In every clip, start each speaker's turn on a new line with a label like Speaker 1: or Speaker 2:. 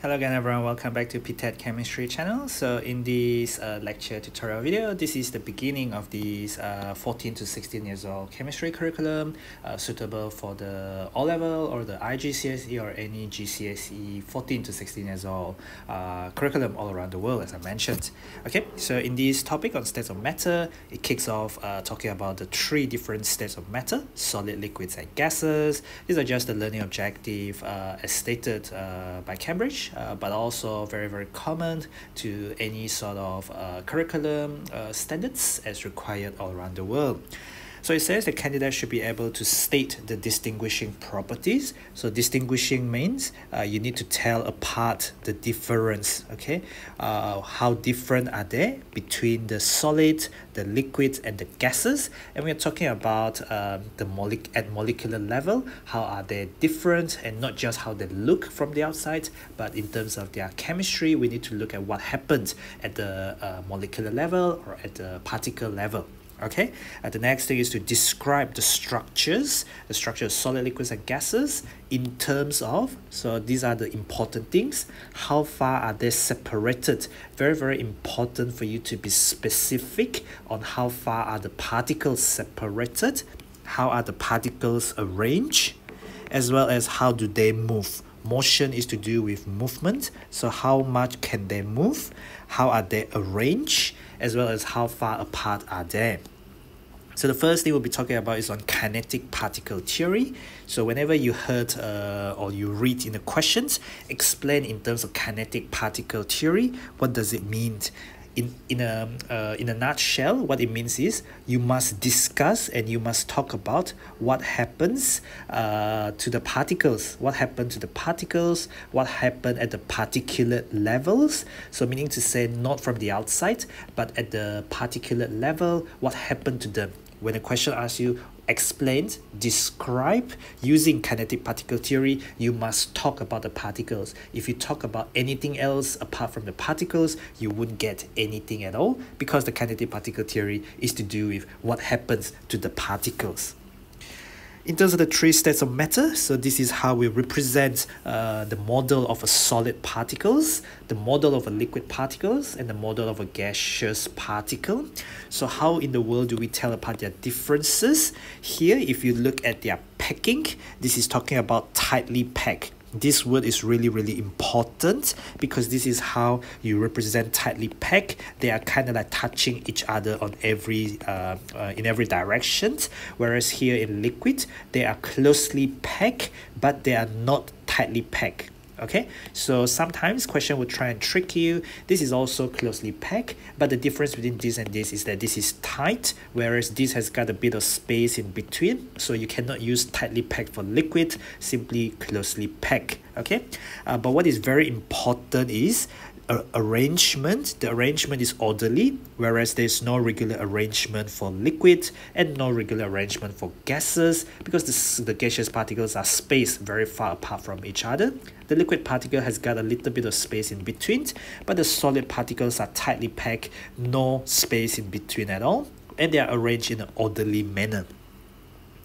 Speaker 1: Hello again everyone, welcome back to PTET Chemistry channel. So in this uh, lecture tutorial video, this is the beginning of this uh, 14 to 16 years old chemistry curriculum uh, suitable for the O-level or the IGCSE or any GCSE 14 to 16 years old uh, curriculum all around the world as I mentioned. Okay, so in this topic on states of matter, it kicks off uh, talking about the three different states of matter, solid, liquids and gases. These are just the learning objective uh, as stated by Cambridge uh, but also very very common to any sort of uh, curriculum uh, standards as required all around the world. So it says the candidate should be able to state the distinguishing properties. So distinguishing means uh, you need to tell apart the difference, okay? Uh, how different are they between the solid, the liquids, and the gases? And we're talking about um, the mole- at molecular level, how are they different and not just how they look from the outside, but in terms of their chemistry, we need to look at what happens at the uh, molecular level or at the particle level okay? And the next thing is to describe the structures. The structure of solid liquids and gases in terms of so these are the important things. How far are they separated? Very very important for you to be specific on how far are the particles separated. How are the particles arranged? As well as how do they move? Motion is to do with movement. So how much can they move? How are they arranged as well as how far apart are they so the first thing we'll be talking about is on kinetic particle theory. So whenever you heard uh, or you read in the questions, explain in terms of kinetic particle theory, what does it mean? In in a uh, in a nutshell what it means is you must discuss and you must talk about what happens uh, to the particles. What happened to the particles? What happened at the particulate levels? So meaning to say not from the outside but at the particulate level what happened to them? When a question asks you explain, describe using kinetic particle theory, you must talk about the particles. If you talk about anything else apart from the particles, you wouldn't get anything at all because the kinetic particle theory is to do with what happens to the particles in terms of the three states of matter, so this is how we represent uh, the model of a solid particles, the model of a liquid particles, and the model of a gaseous particle. So how in the world do we tell apart their differences? Here, if you look at their packing, this is talking about tightly packed this word is really really important because this is how you represent tightly packed. They are kind of like touching each other on every uh, uh, in every direction. Whereas here in liquid they are closely packed but they are not tightly packed okay? So sometimes question will try and trick you. This is also closely packed but the difference between this and this is that this is tight whereas this has got a bit of space in between so you cannot use tightly packed for liquid simply closely packed. Okay? Uh, but what is very important is arrangement. The arrangement is orderly whereas there's no regular arrangement for liquid and no regular arrangement for gases because the, the gaseous particles are spaced very far apart from each other. The liquid particle has got a little bit of space in between but the solid particles are tightly packed. No space in between at all and they are arranged in an orderly manner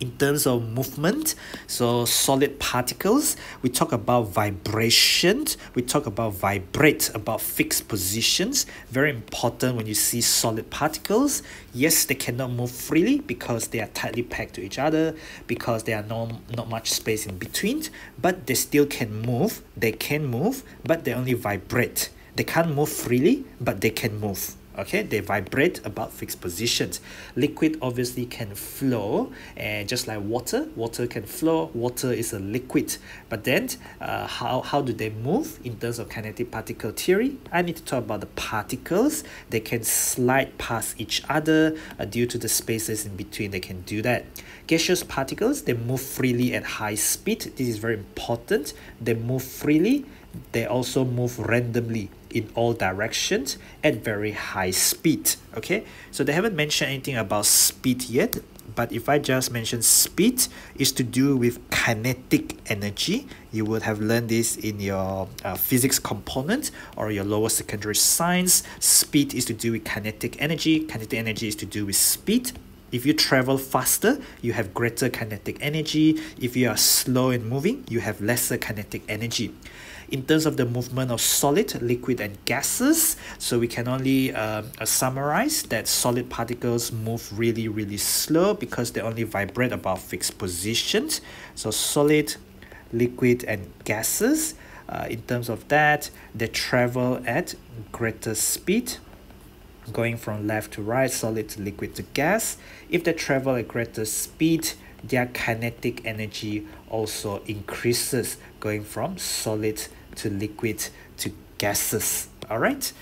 Speaker 1: in terms of movement so solid particles. We talk about vibration we talk about vibrate about fixed positions. Very important when you see solid particles. Yes they cannot move freely because they are tightly packed to each other because there are no not much space in between but they still can move. They can move but they only vibrate. They can't move freely but they can move okay? They vibrate about fixed positions. Liquid obviously can flow and just like water water can flow. Water is a liquid. But then uh, how, how do they move in terms of kinetic particle theory? I need to talk about the particles. They can slide past each other uh, due to the spaces in between they can do that. Gaseous particles they move freely at high speed. This is very important. They move freely they also move randomly in all directions at very high speed okay? So they haven't mentioned anything about speed yet but if I just mention speed is to do with kinetic energy. You would have learned this in your uh, physics component or your lower secondary science. Speed is to do with kinetic energy. Kinetic energy is to do with speed If you travel faster, you have greater kinetic energy. If you are slow in moving, you have lesser kinetic energy. In terms of the movement of solid, liquid, and gases, so we can only uh, uh, summarize that solid particles move really, really slow because they only vibrate about fixed positions. So solid, liquid, and gases, uh, in terms of that, they travel at greater speed going from left to right, solid to liquid to gas. If they travel at greater speed, their kinetic energy also increases going from solid to liquid to gases. All right.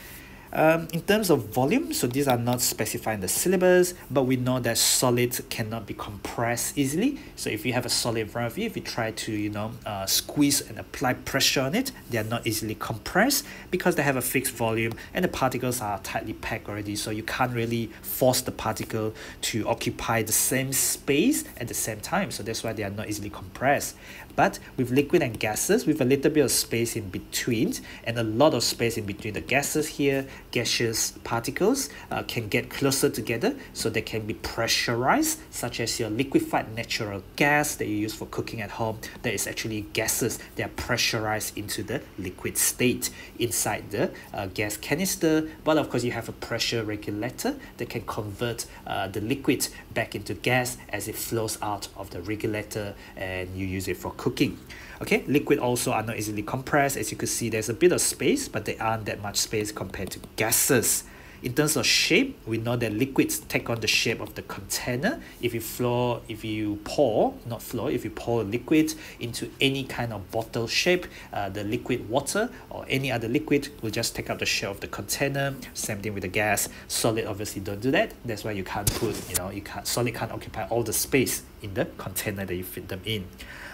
Speaker 1: Um, in terms of volume, so these are not specified in the syllabus, but we know that solids cannot be compressed easily. So if you have a solid in front of you, if you try to, you know, uh, squeeze and apply pressure on it, they are not easily compressed because they have a fixed volume and the particles are tightly packed already. So you can't really force the particle to occupy the same space at the same time. So that's why they are not easily compressed. But with liquid and gases, with a little bit of space in between and a lot of space in between the gases here, gaseous particles uh, can get closer together so they can be pressurized, such as your liquefied natural gas that you use for cooking at home. That is actually gases that are pressurized into the liquid state inside the uh, gas canister. But of course, you have a pressure regulator that can convert uh, the liquid back into gas as it flows out of the regulator and you use it for cooking. Okay, liquid also are not easily compressed. As you can see, there's a bit of space, but they aren't that much space compared to gases. In terms of shape, we know that liquids take on the shape of the container. If you flow, if you pour, not flow, if you pour a liquid into any kind of bottle shape, uh, the liquid water or any other liquid will just take up the shape of the container. Same thing with the gas. Solid obviously don't do that. That's why you can't put, you know, you can't solid can't occupy all the space in the container that you fit them in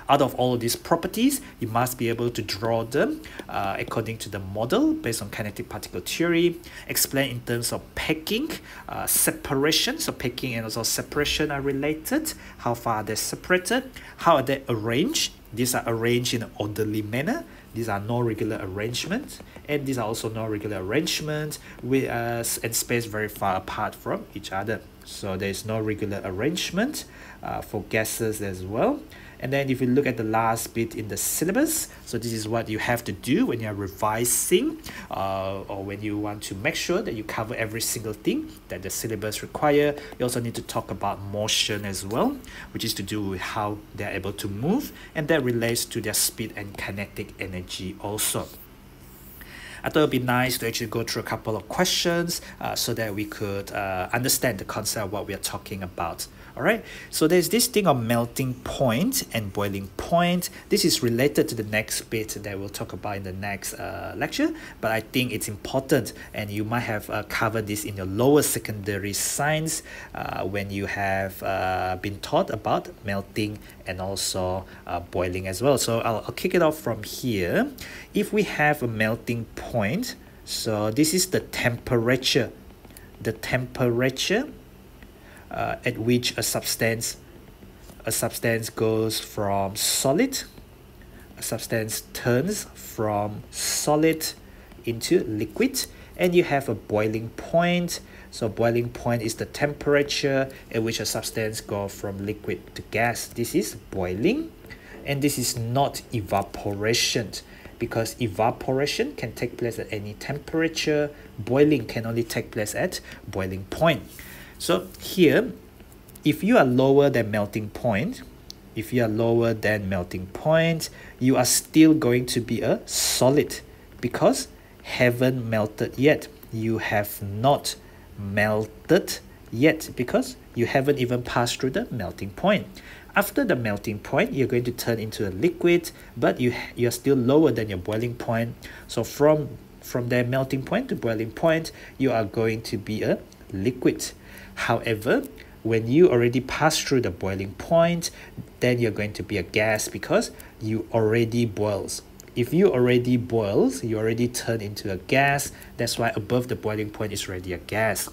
Speaker 1: out of all of these properties, you must be able to draw them uh, according to the model based on kinetic particle theory, explain in terms of packing, uh, separation, so packing and also separation are related, how far they're they separated, how are they arranged, these are arranged in an orderly manner, these are no regular arrangements and these are also no regular arrangements with us and spaced very far apart from each other so there is no regular arrangement uh, for gases as well. And then if you look at the last bit in the syllabus so this is what you have to do when you're revising uh, or when you want to make sure that you cover every single thing that the syllabus require. You also need to talk about motion as well which is to do with how they're able to move and that relates to their speed and kinetic energy also I thought it would be nice to actually go through a couple of questions uh, so that we could uh, understand the concept of what we are talking about all right so there's this thing of melting point and boiling point. This is related to the next bit that we'll talk about in the next uh, lecture but I think it's important and you might have uh, covered this in your lower secondary science uh, when you have uh, been taught about melting and also uh, boiling as well. So I'll, I'll kick it off from here. If we have a melting point so this is the temperature. The temperature uh, at which a substance a substance goes from solid a substance turns from solid into liquid and you have a boiling point. So boiling point is the temperature at which a substance goes from liquid to gas. This is boiling and this is not evaporation because evaporation can take place at any temperature. Boiling can only take place at boiling point so here, if you are lower than melting point, if you are lower than melting point, you are still going to be a solid because haven't melted yet. You have not melted yet because you haven't even passed through the melting point. After the melting point, you're going to turn into a liquid, but you you're still lower than your boiling point. So from from the melting point to boiling point, you are going to be a liquid. However, when you already pass through the boiling point, then you're going to be a gas because you already boils. If you already boils, you already turn into a gas. That's why above the boiling point is already a gas.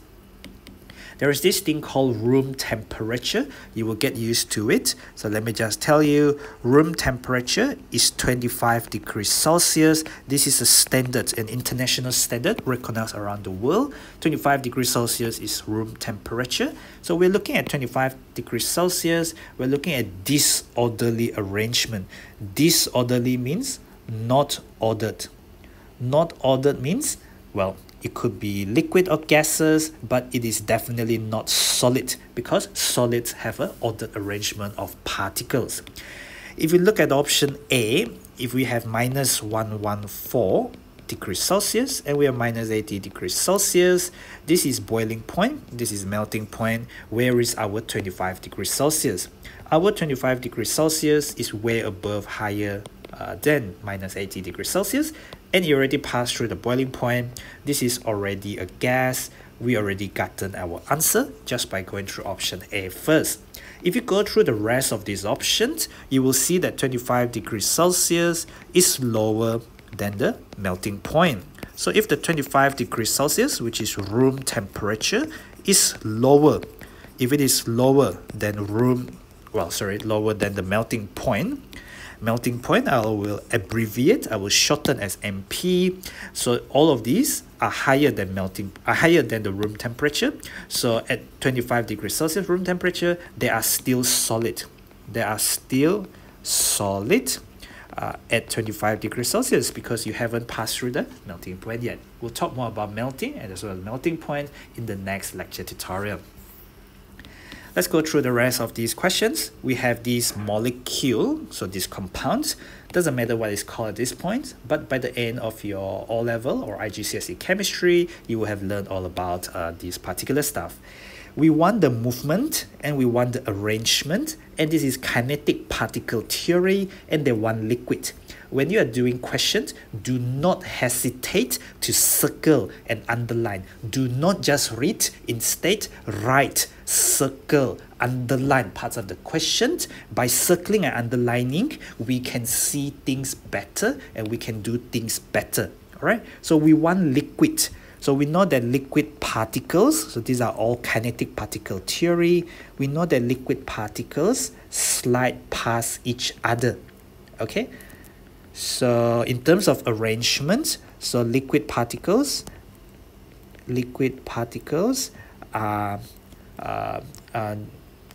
Speaker 1: There is this thing called room temperature. You will get used to it. So let me just tell you room temperature is 25 degrees celsius. This is a standard an international standard recognized around the world. 25 degrees celsius is room temperature. So we're looking at 25 degrees celsius. We're looking at disorderly arrangement. Disorderly means not ordered. Not ordered means well it could be liquid or gases, but it is definitely not solid because solids have an ordered arrangement of particles. If you look at option A, if we have minus 114 degrees Celsius and we have minus 80 degrees Celsius, this is boiling point, this is melting point, where is our 25 degrees Celsius? Our 25 degrees Celsius is way above higher uh, than minus 80 degrees Celsius and it already passed through the boiling point. This is already a gas. We already gotten our answer just by going through option A first. If you go through the rest of these options, you will see that 25 degrees Celsius is lower than the melting point. So if the 25 degrees Celsius, which is room temperature, is lower, if it is lower than room, well, sorry, lower than the melting point, melting point I will abbreviate I will shorten as MP so all of these are higher than melting are higher than the room temperature so at 25 degrees Celsius room temperature they are still solid they are still solid uh, at 25 degrees Celsius because you haven't passed through the melting point yet. We'll talk more about melting and as well as melting point in the next lecture tutorial. Let's go through the rest of these questions. We have these molecule, so these compounds. Doesn't matter what it's called at this point, but by the end of your O-level or IGCSE chemistry, you will have learned all about uh, this particular stuff. We want the movement and we want the arrangement, and this is kinetic particle theory, and they want liquid when you are doing questions, do not hesitate to circle and underline. Do not just read, instead write, circle, underline parts of the questions. By circling and underlining, we can see things better and we can do things better. All right, so we want liquid. So we know that liquid particles, so these are all kinetic particle theory. We know that liquid particles slide past each other. Okay, so in terms of arrangement, so liquid particles, liquid particles are, uh, are,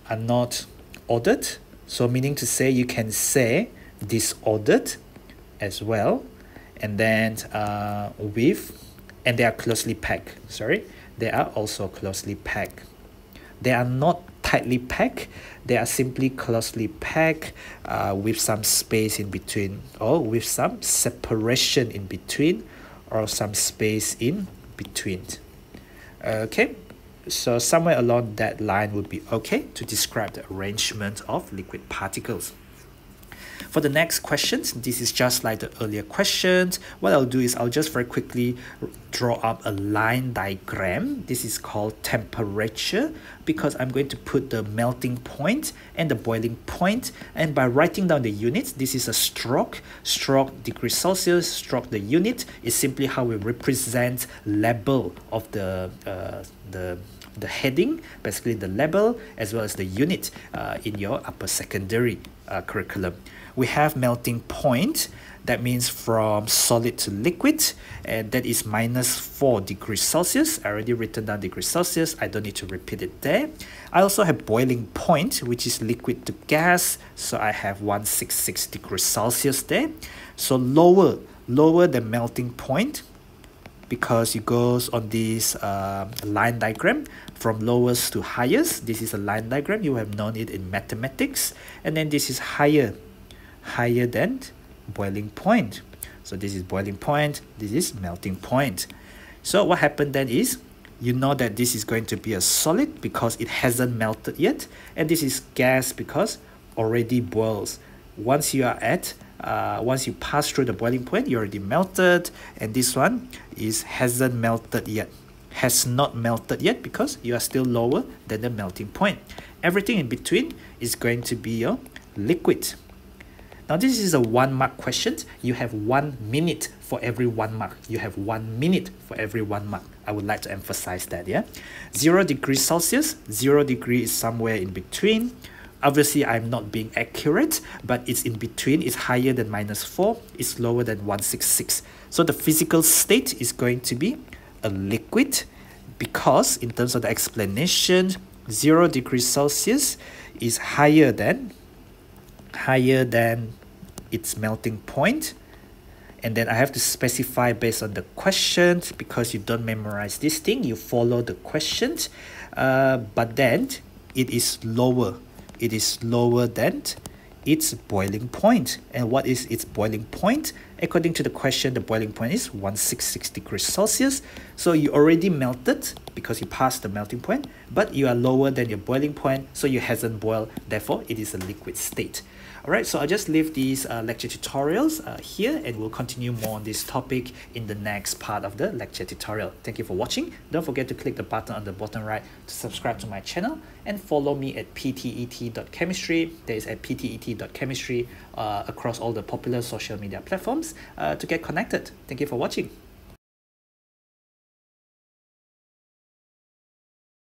Speaker 1: are not ordered. So meaning to say you can say disordered as well. And then uh, with, and they are closely packed, sorry, they are also closely packed. They are not tightly packed. They are simply closely packed uh, with some space in between or with some separation in between or some space in between. Okay, so somewhere along that line would be okay to describe the arrangement of liquid particles. For the next questions, this is just like the earlier questions. What I'll do is I'll just very quickly draw up a line diagram. This is called temperature because I'm going to put the melting point and the boiling point. and by writing down the units, this is a stroke, stroke degree Celsius, stroke the unit is simply how we represent level of the, uh, the the heading, basically the label, as well as the unit uh, in your upper secondary uh, curriculum. We have melting point, that means from solid to liquid, and that is minus 4 degrees Celsius. I already written down degrees Celsius, I don't need to repeat it there. I also have boiling point, which is liquid to gas, so I have 166 degrees Celsius there. So lower, lower the melting point, because it goes on this uh, line diagram from lowest to highest. This is a line diagram. You have known it in mathematics. And then this is higher, higher than boiling point. So this is boiling point. This is melting point. So what happened then is you know that this is going to be a solid because it hasn't melted yet. And this is gas because already boils. Once you are at uh, once you pass through the boiling point you already melted. And this one is hasn't melted yet. Has not melted yet because you are still lower than the melting point. Everything in between is going to be your liquid. Now this is a one mark question. You have one minute for every one mark. You have one minute for every one mark. I would like to emphasize that, yeah? 0 degrees Celsius, 0 degree is somewhere in between. Obviously, I'm not being accurate, but it's in between. It's higher than minus 4. It's lower than 166. So the physical state is going to be a liquid because in terms of the explanation, 0 degrees Celsius is higher than higher than its melting point and then I have to specify based on the questions because you don't memorize this thing you follow the questions uh, but then it is lower it is lower than its boiling point. and what is its boiling point according to the question the boiling point is 166 degrees celsius so you already melted because you passed the melting point but you are lower than your boiling point so you hasn't boiled therefore it is a liquid state Alright, so I'll just leave these uh, lecture tutorials uh, here and we'll continue more on this topic in the next part of the lecture tutorial. Thank you for watching. Don't forget to click the button on the bottom right to subscribe to my channel and follow me at ptet.chemistry. That is at ptet.chemistry uh, across all the popular social media platforms uh, to get connected. Thank you for watching.